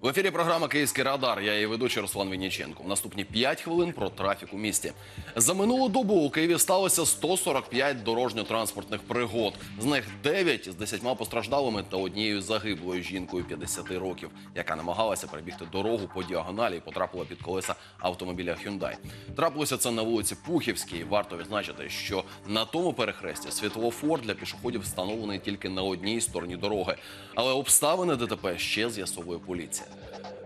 В ефірі програма Київський радар. Я її ведучий Руслан Вінніченко. Наступні 5 хвилин про трафік у місті. За минулу добу у Києві сталося 145 дорожньо-транспортних пригод. З них 9 з 10 постраждалими та однією загиблою жінкою 50 років, яка намагалася перебігти дорогу по діагоналі і потрапила під колеса автомобіля Hyundai. Трапилося це на вулиці Пухівській. Варто відзначити, що на тому перехресті світлофор для пішоходів встановлений тільки на одній стороні дороги. Але обставини ДТП ще з'ясовує поліція.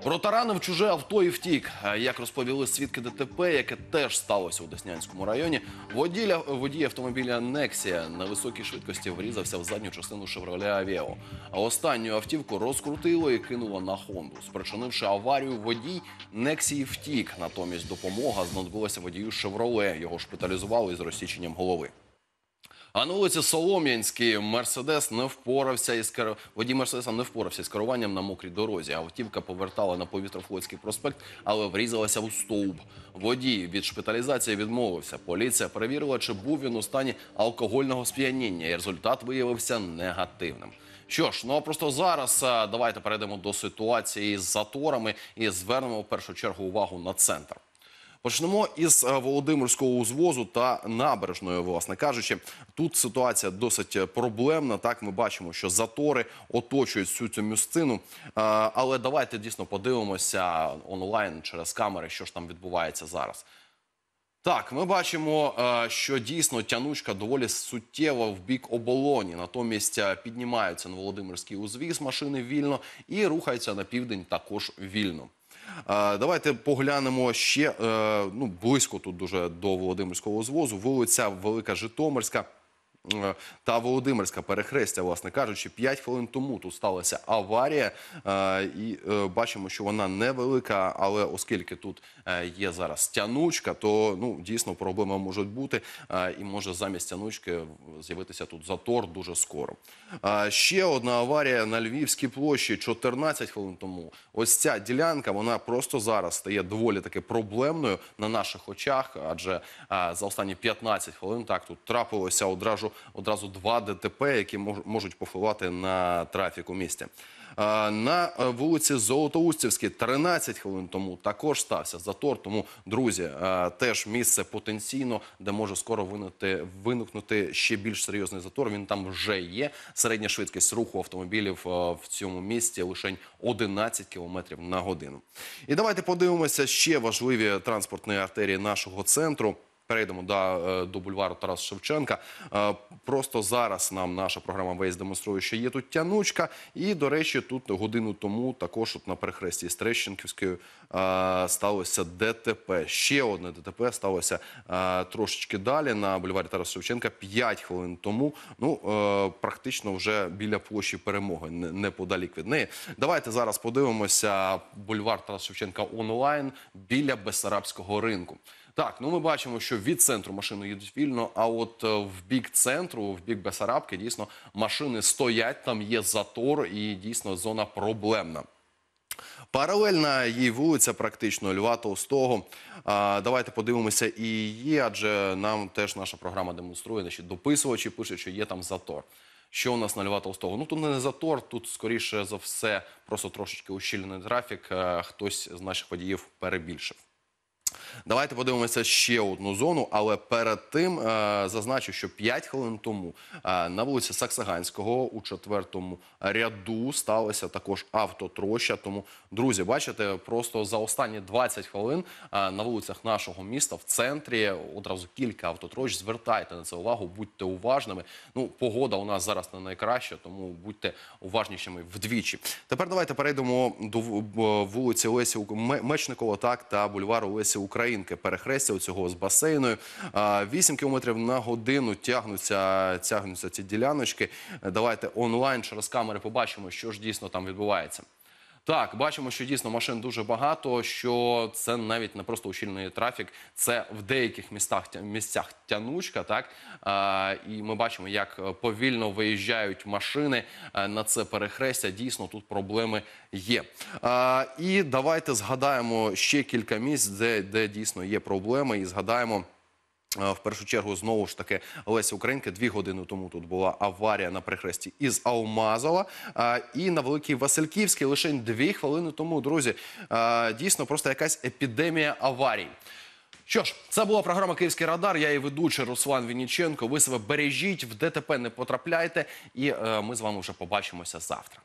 Протаранив чуже авто і втік. Як розповіли свідки ДТП, яке теж сталося у Деснянському районі, водій, водій автомобіля Нексія на високій швидкості врізався в задню частину Шевроле Авіо. А останню автівку розкрутило і кинуло на Хонду. Спричинивши аварію, водій Нексії втік. Натомість допомога знадобилася водію Шевроле. Його шпиталізували із розсіченням голови. А на вулиці Солом'янській Мерседес не впорався із кер... водій Мерседеса не впорався з керуванням на мокрій дорозі. Автівка повертала на повітрофлотський проспект, але врізалася у стовп. Водій від шпиталізації відмовився. Поліція перевірила, чи був він у стані алкогольного сп'яніння, і результат виявився негативним. Що ж, ну просто зараз давайте перейдемо до ситуації з заторами і звернемо в першу чергу увагу на центр. Почнемо із е, Володимирського узвозу та набережної, власне кажучи. Тут ситуація досить е, проблемна. Так, ми бачимо, що затори оточують всю цю місцину. Е, Але давайте дійсно подивимося онлайн через камери, що ж там відбувається зараз. Так, ми бачимо, що дійсно тянучка доволі суттєва в бік оболоні. Натомість піднімаються на Володимирський узвіз машини вільно і рухаються на південь також вільно. Давайте поглянемо ще е, ну, близько тут дуже до Володимирського звозу. Вулиця Велика Житомирська. Е, Та Володимирська перехрестя, власне кажучи, 5 хвилин тому тут сталася аварія, е, і е, бачимо, що вона невелика, але оскільки тут є зараз тянучка, то ну дійсно проблеми можуть бути, і може замість тянучки з'явитися тут затор дуже скоро. Ще одна аварія на Львівській площі 14 хвилин тому. Ось ця ділянка, вона просто зараз стає доволі таки проблемною на наших очах, адже за останні 15 хвилин так тут трапилося одразу одразу два ДТП, які можуть повпливати на трафік у місті. Е, На е, вулиці Золотоустівській 13 хвилин тому також стався затор. Тому, друзі, е, теж місце потенційно, де може скоро виникнути, ще більш серйозний затор. Він там вже є. Середня швидкість руху автомобілів в цьому місті лише 11 км на годину. І давайте подивимося ще важливі транспортні артерії нашого центру. Перейдемо до, е, до бульвару Тараса Шевченка. Е, Просто зараз нам наша програма Вейс демонструє, що є тут тянучка. І, до речі, тут годину тому також от на перехресті з Трещенківською е, сталося ДТП. Ще одне ДТП сталося трошечки далі на бульварі Тараса Шевченка 5 хвилин тому. Ну, практично вже біля площі перемоги, неподалік від неї. Давайте зараз подивимося бульвар Тараса Шевченка онлайн біля Бесарабського ринку. Так, ну ми бачимо, що від центру машини їдуть вільно, а от е, в бік центру, в бік Бесарабки, дійсно машини стоять, там є затор і дійсно зона проблемна. Паралельна їй вулиця, практично Льва Толстого. А, давайте подивимося і її, адже нам теж наша програма демонструє, що дописувачі пишуть, що є там затор. Що у нас на Льва Толстого? Ну тут не затор, тут скоріше за все просто трошечки ущільнений трафік. е, Хтось з наших водіїв перебільшив. Давайте подивимося ще одну зону, але перед тим е, зазначу, що 5 хвилин тому е, на вулиці Саксаганського у четвертому ряду сталося також автотроща. Тому, друзі, бачите, просто за останні 20 хвилин е, на вулицях нашого міста в центрі одразу кілька автотрощ. Звертайте на це увагу, будьте уважними. Ну, погода у нас зараз не найкраща, тому будьте уважнішими вдвічі. Тепер давайте перейдемо до вулиці Лесі Мечникова, так та бульвару Лесі Українки. Перехрестя цього з басейною. А, 8 кілометрів на годину тягнуться, тягнуться ці діляночки. Давайте онлайн через камери побачимо, що ж дійсно там відбувається. Так, бачимо, що дійсно машин дуже багато. Що це навіть не просто ущільний трафік, це в деяких містах місцях тянучка. Так а, і ми бачимо, як е, повільно виїжджають машини е, на це перехрестя. Дійсно, тут проблеми є. А, і давайте згадаємо ще кілька місць, де, де дійсно є проблеми, і згадаємо. Е, В першу чергу, знову ж таки, Леся Українки дві години тому тут була аварія на прихресті із Аумазова. Е, І на Великій Васильківській лише дві хвилини тому, друзі, е, дійсно просто якась епідемія аварій. Що ж, це була програма Київський радар. Я її ведучий Руслан Вінніченко. Ви себе бережіть, в ДТП не потрапляйте, і ми з вами вже побачимося завтра.